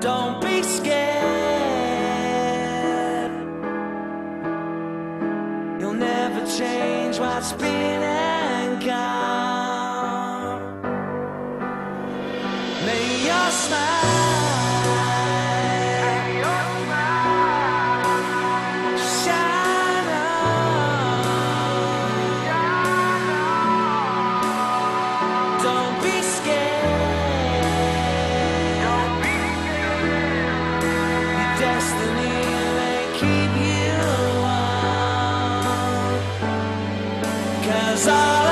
Don't be scared. You'll never change what's been and gone. May your smile. as I